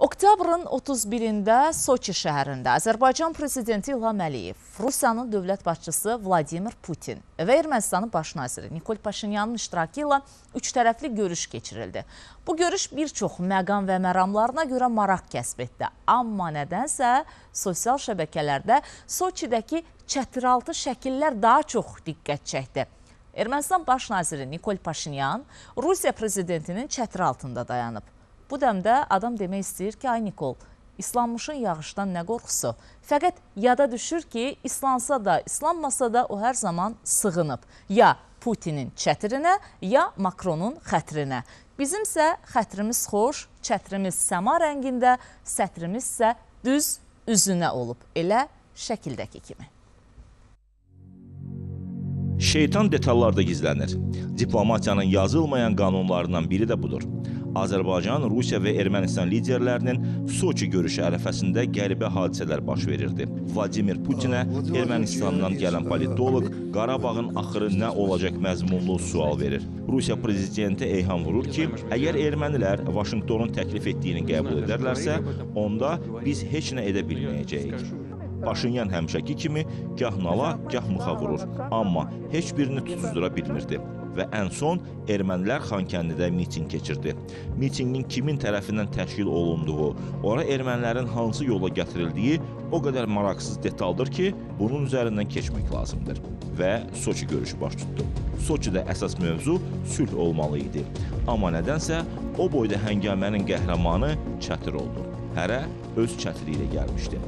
Oktyabrın 31-də Soçi şəhərində Azərbaycan prezidenti İlham Əliyev, Rusiyanın dövlət başçısı Vladimir Putin və Ermənistanın baş naziri Nikol Paşinyanın iştirakı ilə üç tərəfli görüş keçirildi. Bu görüş bir çox məqam və məramlarına görə maraq kəsb etdi. Amma nədənsə sosial şəbəkələrdə Soçidəki çətiraltı şəkillər daha çox diqqət çəkdi. Ermənistan baş naziri Nikol Paşinyan Rusiya prezidentinin çətiri altında dayanıb. Bu dəmdə adam demək istəyir ki, ay Nikol, islanmışın yağışdan nə qorxusu? Fəqət yada düşür ki, islansa da, islanmasa da o hər zaman sığınıb. Ya Putinin çətirinə, ya Makronun xətrinə. Bizimsə xətrimiz xoş, çətrimiz səma rəngində, sətrimiz isə düz üzünə olub. Elə şəkildəki kimi. Şeytan detallarda gizlənir. Diplomatiyanın yazılmayan qanunlarından biri də budur. Azərbaycan, Rusiya və Ermənistan liderlərinin Soçi görüşü ərəfəsində qəribə hadisələr baş verirdi. Vladimir Putinə Ermənistandan gələn politoloq Qarabağın axırı nə olacaq məzmunlu sual verir. Rusiya prezidenti eyham vurur ki, əgər ermənilər Vaşinqtonun təklif etdiyini qəbul edərlərsə, onda biz heç nə edə bilməyəcəyik. Paşinyan həmişəki kimi gah nala, gah mıxa vurur, amma heç birini tutuzdura bilmirdi və ən son ermənilər Xankəndidə miting keçirdi. Mitinqin kimin tərəfindən təşkil olunduğu, ora ermənilərin hansı yola gətirildiyi o qədər maraqsız detaldır ki, bunun üzərindən keçmək lazımdır. Və Soçi görüşü baş tutdu. Soçidə əsas mövzu sülh olmalı idi. Amma nədənsə o boyda həngamənin qəhrəmanı çətir oldu. Hərə öz çətiri ilə gəlmişdi.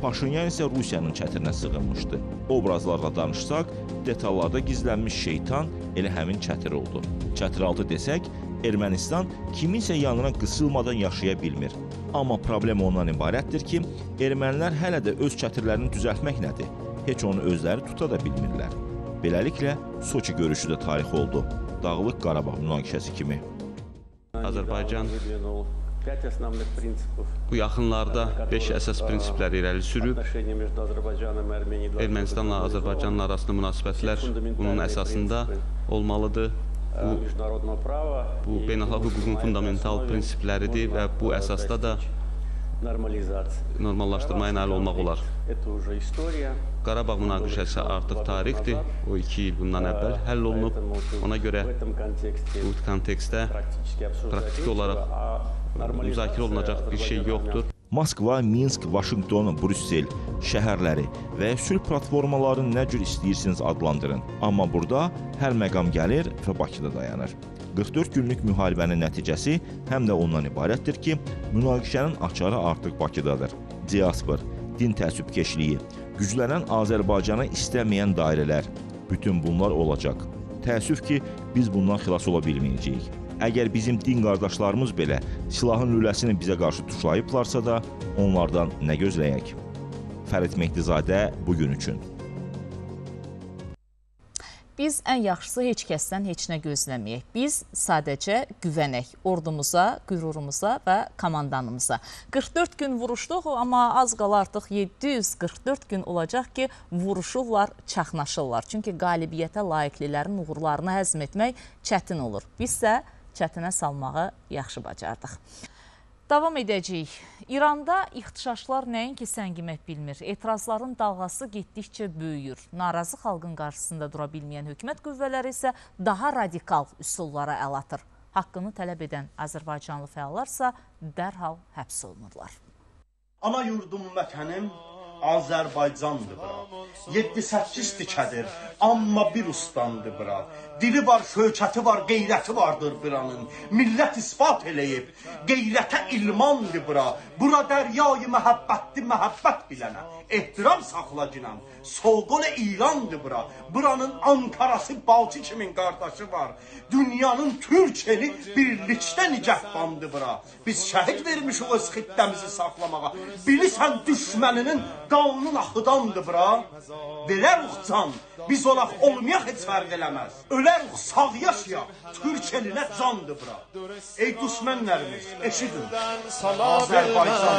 Paşinyan isə Rusiyanın çətirinə sığınmışdı. Obrazlarla danışsaq, detallarda gizlənmiş şeytan elə həmin çətir oldu. Çətiraltı desək, Ermənistan kiminsə yanına qısılmadan yaşaya bilmir. Amma problem ondan ibarətdir ki, ermənilər hələ də öz çətirlərini düzəltmək nədir? Heç onu özləri tuta da bilmirlər. Beləliklə, Soçi görüşü də tarix oldu. Dağlıq Qarabağ münaqişəsi kimi. Azərbaycan Bu yaxınlarda 5 əsas prinsiplər irəli sürüb. Ermənistanla Azərbaycanla arasında münasibətlər bunun əsasında olmalıdır. Bu, bu beynəlxalq hüququn fundamental prinsipləridir və bu əsasda da normallaşdırmaya nail olmaq olar. Qarabağ münaqişəsi artıq tarixdir. O 2 il bundan əvvəl həll olunub. Ona görə bu kontekstdə praktik olaraq müzakirə olunacaq bir şey yoxdur. Moskva, Minsk, Vaşinqton, Brüssel şəhərləri və sülh platformalarını nə cür istəyirsiniz adlandırın. Amma burada hər məqam gəlir və Bakıda dayanır. 44 günlük müharibənin nəticəsi həm də ondan ibarətdir ki, münaqişənin açarı artıq Bakıdadır. Diaspor, din təəssübkeşliyi, güclənən Azərbaycanı istəməyən dairələr, bütün bunlar olacaq. Təəssüf ki, biz bundan xilas ola bilməyəcəyik. Əgər bizim din qardaşlarımız belə silahın lüləsini bizə qarşı tuşlayıblarsa da, onlardan nə gözləyək? Fərid Mehdizadə bu gün üçün. Biz ən yaxşısı heç kəsdən heç nə gözləməyək. Biz sadəcə güvənək ordumuza, qürurumuza və komandanımıza. 44 gün vuruşduq, amma az qala artıq 744 gün olacaq ki, vuruşurlar, çaxnaşırlar. Çünki qalibiyyətə layiqlilərin uğurlarını həzm etmək çətin olur. Biz isə çətinə salmağı yaxşı bacardıq. Davam edəcəyik. İranda ixtişaşlar nəinki səngimək bilmir. Etirazların dalğası getdikcə böyüyür. Narazı xalqın qarşısında dura bilməyən hökumət qüvvələri isə daha radikal üsullara əl atır. Haqqını tələb edən Azərbaycanlı fəallarsa dərhal həbs olunurlar. Ana yurdum vətənim Azərbaycandır bura. 7-8 dikədir, amma bir ustandır bura. Dili var, şökəti var, qeyrəti vardır buranın. Millət isbat eləyib, qeyrətə ilmandır bura. Bura dəryayı məhəbbətli məhəbbət bilənə. Ehtiram saxla ginam. Soğqol İrandır bura. Buranın Ankarası Balçı kimin qardaşı var. Dünyanın Türkeli birlikdə nicəhbandı bura. Biz şəhid vermişik öz xittəmizi saxlamağa. Bilirsən düşməninin qanunun axıdandır bura. Verəruq can, biz olaq olmayaq heç fərq eləməz. Öləruq sağ yaşayaq, Türk elinə candır bura. Ey düşmənlərimiz, eşidin. Azərbaycan.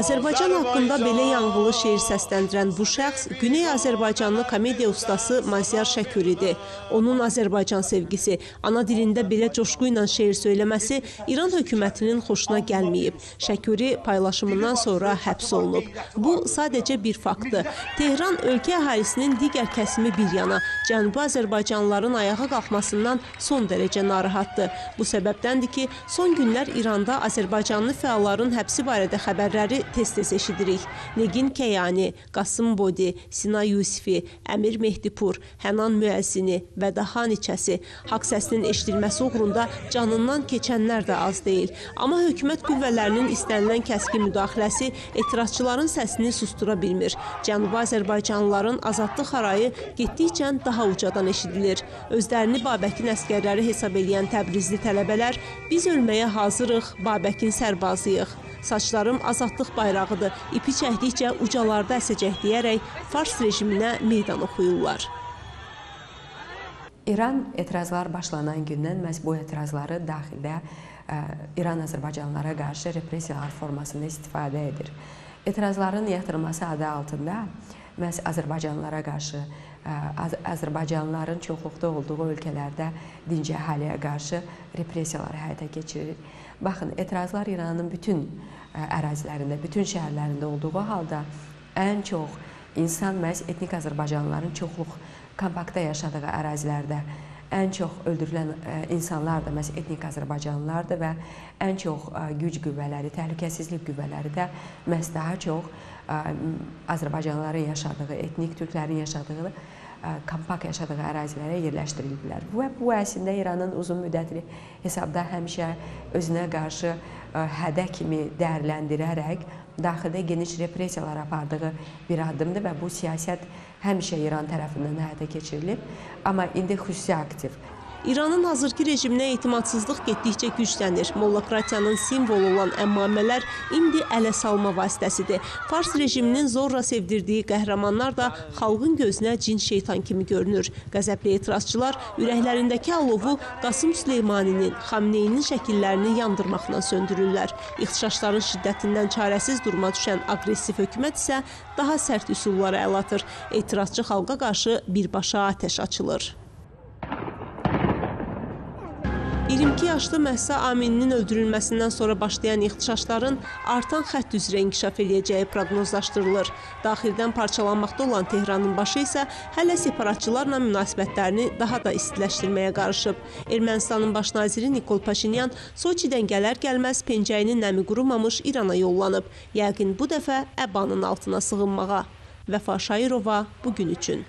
Azərbaycan haqqında belə yanğılı şeir səsləndirən bu şəxs Güney Azərbaycanlı komediya ustası Mazyar Şəküridir. Onun Azərbaycan sevgisi, ana dilində belə coşqu ilə şeir söyləməsi İran hökumətinin xoşuna gəlməyib. Şəküri paylaşımından sonra həbs olunub. Bu sadəcə bir faktdır. Tehran ölkə əhalisinin digər kəsimi bir yana, Cənubi Azərbaycanlıların ayağa qalxmasından son dərəcə narahatdır. Bu səbəbdəndir ki, son günlər İranda Azərbaycanlı fəalların həbsi barədə xəbərləri tez-tez eşidirik. Negin Kəyani, Qasım Bodi, Sina Yusifi, Əmir Mehdipur, Hənan Müəzzini və daha neçəsi haqq səsinin eşidilməsi uğrunda canından keçənlər də az deyil. Amma hökumət qüvvələrinin istənilən kəskin müdaxiləsi etirazçıların səsini sustura bilmir. Cənubi Azərbaycanlıların azadlıq harayı getdikcə daha ucadan eşidilir. Özlərini Babəkin əskərləri hesab edən Təbrizli tələbələr biz ölməyə hazırıq, Babəkin sərbazıyıq. Saçlarım azadlıq bayrağıdır. İpi çəkdikcə ucalarda əsəcək deyərək Fars rejiminə meydan oxuyurlar. İran etirazlar başlanan gündən məhz bu etirazları daxildə ə, İran Azərbaycanlılara qarşı repressiyalar formasında istifadə edir. Etirazların yatırılması adı altında məhz Azərbaycanlılara qarşı Azərbaycanlıların çoxluqda olduğu ölkələrdə dinc əhaliyə qarşı repressiyalar həyata keçirir. Baxın, etirazlar İranın bütün ə, ərazilərində, bütün şəhərlərində olduğu halda ən çox insan məhz etnik Azərbaycanlıların çoxluq kompaktda yaşadığı ərazilərdə ən çox öldürülən ə, insanlar da məhz etnik Azərbaycanlılardır və ən çox ə, güc qüvvələri, təhlükəsizlik qüvvələri də məhz daha çox ə, Azərbaycanlıların yaşadığı, etnik türklərin yaşadığı ə, kompakt yaşadığı ərazilərə yerləşdiriliblər. Və bu əslində İranın uzun müddətli hesabda həmişə özünə qarşı hədə kimi dəyərləndirərək daxildə geniş repressiyalar apardığı bir addımdır və bu siyasət həmişə İran tərəfindən həyata keçirilib, amma indi xüsusi aktiv İranın hazırki rejiminə etimadsızlıq getdikcə güclənir. Mollokratiyanın simvolu olan əmmamələr indi ələ salma vasitəsidir. Fars rejiminin zorla sevdirdiyi qəhrəmanlar da xalqın gözünə cin şeytan kimi görünür. Qəzəbli etirazçılar ürəklərindəki alovu Qasım Süleymaninin, Xamneyinin şəkillərini yandırmaqla söndürürlər. İxtişaşların şiddətindən çarəsiz duruma düşən aqressiv hökumət isə daha sərt üsullara əl atır. Etirazçı xalqa qarşı birbaşa atəş açılır. 22 yaşlı Məhsa Amininin öldürülməsindən sonra başlayan ixtişaşların artan xətt üzrə inkişaf eləyəcəyi proqnozlaşdırılır. Daxildən parçalanmaqda olan Tehranın başı isə hələ separatçılarla münasibətlərini daha da istiləşdirməyə qarışıb. Ermənistanın baş naziri Nikol Paşinyan Soçidən gələr gəlməz pencəyinin nəmi qurumamış İrana yollanıb. Yəqin bu dəfə əbanın altına sığınmağa. Vəfa Şairova bugün üçün.